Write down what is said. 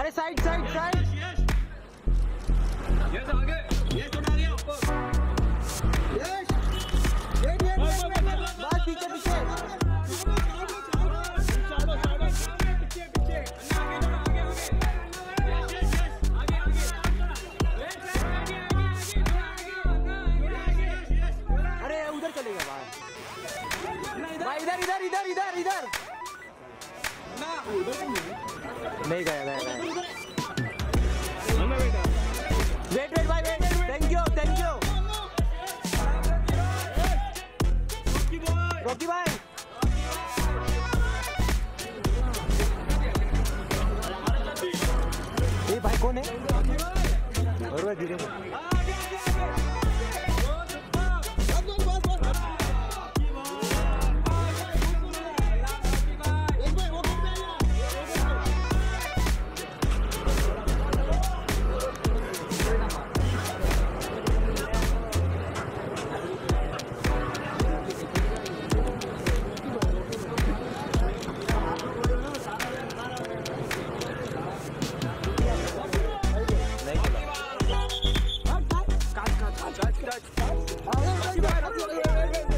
अरे side side side. Yes आगे। ऊपर yes wait wait wait wait बस पीछे पीछे। अरे उधर चलेगा भाई इधर इधर इधर इधर इधर। नहीं गया गया गया। रॉकी भाई ये भाई कौन है? Đấy. Đấy. Đấy. Đấy. Đấy. Đấy. Đấy.